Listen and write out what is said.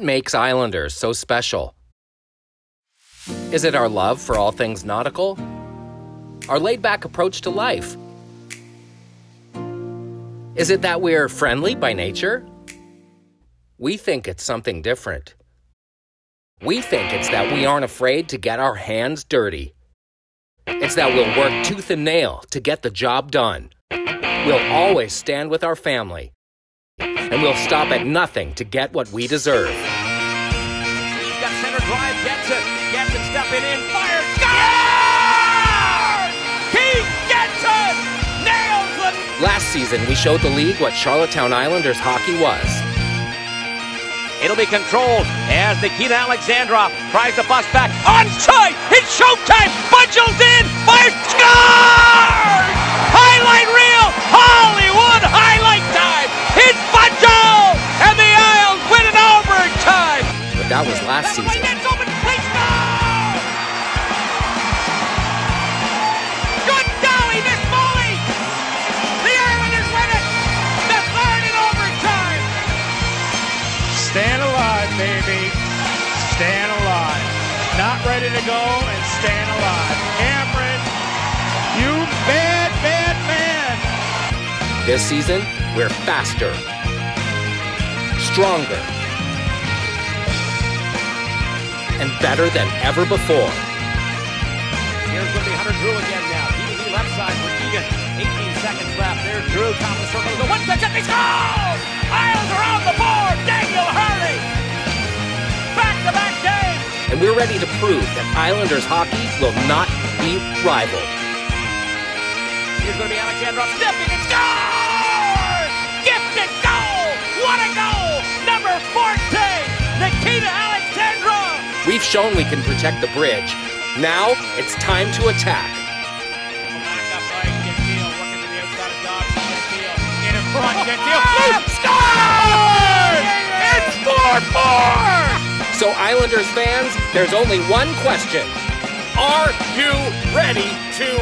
makes Islanders so special? Is it our love for all things nautical? Our laid back approach to life? Is it that we're friendly by nature? We think it's something different. We think it's that we aren't afraid to get our hands dirty. It's that we'll work tooth and nail to get the job done. We'll always stand with our family. And we'll stop at nothing to get what we deserve. He's got center drive, gets it. Gets it, stepping in, fires, scores! He gets it! Nails it! Last season, we showed the league what Charlottetown Islanders hockey was. It'll be controlled as Nikita Alexandrov tries to bust back. Onside! It's showtime! Budgell's in overtime! Stand alive, baby. Stand alive. Not ready to go and stand alive. Cameron, you bad, bad man. This season, we're faster, stronger, and better than ever before. Here's going to be Hunter Drew again now. DD left side for Egan. 18 seconds left. There's Drew. Top of the circle. The one touch and they score! Isles are on the board. Daniel Hurley. Back-to-back game. And we're ready to prove that Islanders hockey will not be rivaled. Here's going to be Alexandrov stepping and scores! We've shown we can protect the bridge. Now it's time to attack. Back up by Gentile, working to the outside of Dobson. Gentile in front. Gentile. Scores! It's 4-4! So, Islanders fans, there's only one question Are you ready to